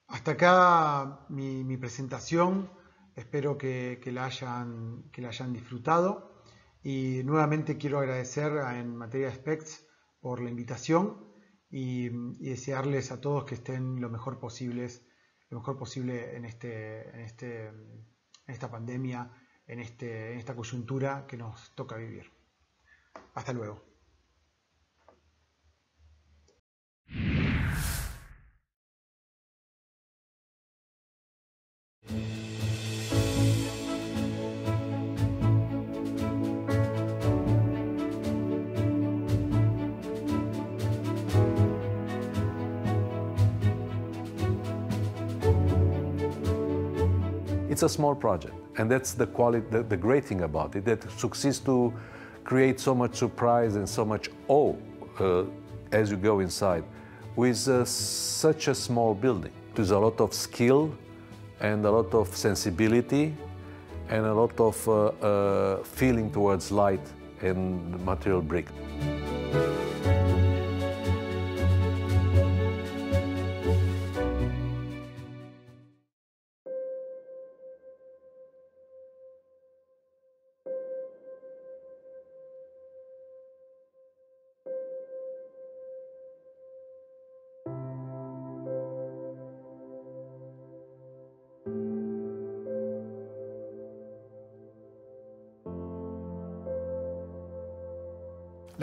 Hasta acá mi presentación. Espero que, la hayan, que la hayan disfrutado y nuevamente quiero agradecer en materia de Specs por la invitación y, desearles a todos que estén lo mejor posibles, lo mejor posible en, este, en, este, en esta pandemia, en, este, en esta coyuntura que nos toca vivir. Hasta luego. It's a small project, and that's the, quality, the, the great thing about it, that succeeds to create so much surprise and so much awe uh, as you go inside with uh, such a small building. There's a lot of skill and a lot of sensibility and a lot of uh, uh feeling towards light and material brick.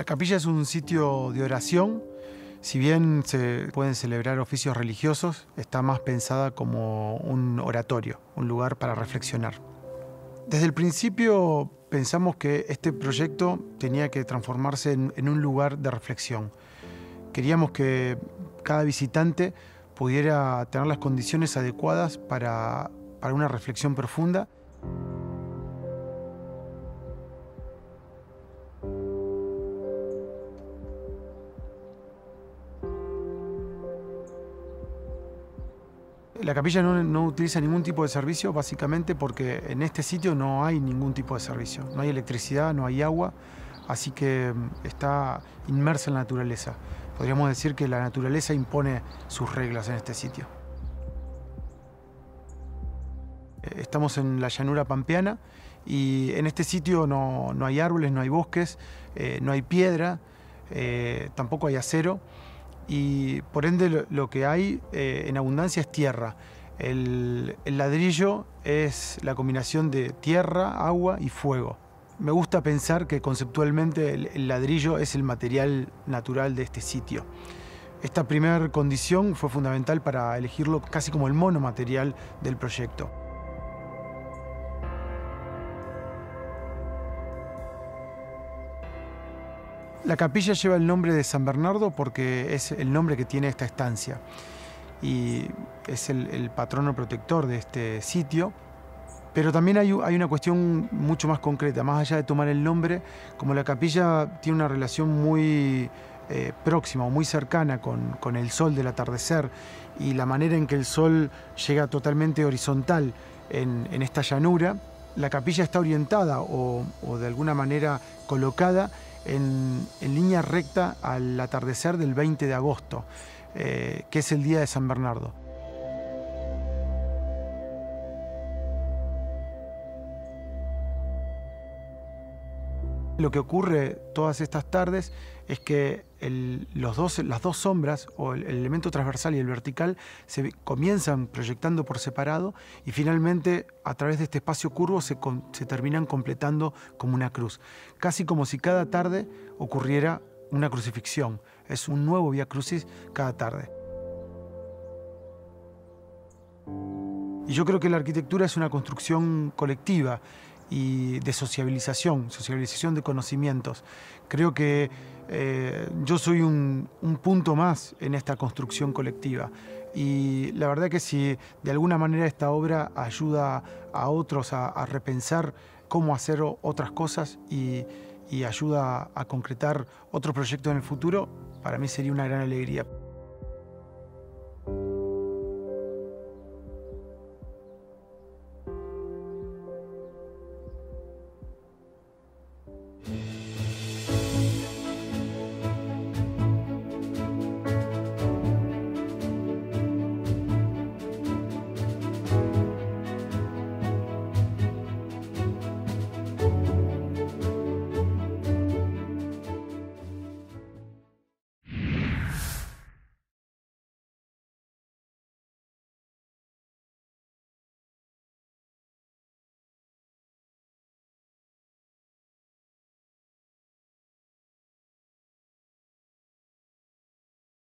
Capilla es un sitio de oración. Si bien se pueden celebrar oficios religiosos, está más pensada como un oratorio, un lugar para reflexionar. Desde el principio pensamos que este proyecto tenía que transformarse en, un lugar de reflexión. Queríamos que cada visitante pudiera tener las condiciones adecuadas para, para una reflexión profunda La capilla no, utiliza ningún tipo de servicio, básicamente porque en este sitio no hay ningún tipo de servicio. No hay electricidad, no hay agua, así que mm, está inmersa en la naturaleza. Podríamos decir que la naturaleza impone sus reglas en este sitio. Eh, estamos en la llanura pampeana y en este sitio no, hay árboles, no hay bosques, eh, no hay piedra, eh, tampoco hay acero y por ende lo, que hay eh, en abundancia es tierra. El, ladrillo es la combinación de tierra, agua y fuego. Me gusta pensar que conceptualmente el, ladrillo es el material natural de este sitio. Esta primera condición fue fundamental para elegirlo casi como el monomaterial del proyecto. La capilla lleva el nombre de San Bernardo porque es el nombre que tiene esta estancia y es el, patrono protector de este sitio. Pero también hay, una cuestión mucho más concreta, más allá de tomar el nombre, como la capilla tiene una relación muy eh, próxima o muy cercana con, el sol del atardecer y la manera en que el sol llega totalmente horizontal en, esta llanura, la capilla está orientada o de alguna manera colocada en, línea recta al atardecer del 20 de agosto, eh, que es el día de San Bernardo. Lo que ocurre todas estas tardes es que los dos, las dos sombras, o el, elemento transversal y el vertical, se comienzan proyectando por separado y finalmente a través de este espacio curvo se, se terminan completando como una cruz. Casi como si cada tarde ocurriera una crucifixión. Es un nuevo Via Crucis cada tarde. Y yo creo que la arquitectura es una construcción colectiva y de sociabilización, de conocimientos. Creo que eh, yo soy un, punto más en esta construcción colectiva y la verdad que si de alguna manera esta obra ayuda a otros a, repensar cómo hacer otras cosas y, y ayuda a concretar otro proyecto en el futuro, para mí sería una gran alegría.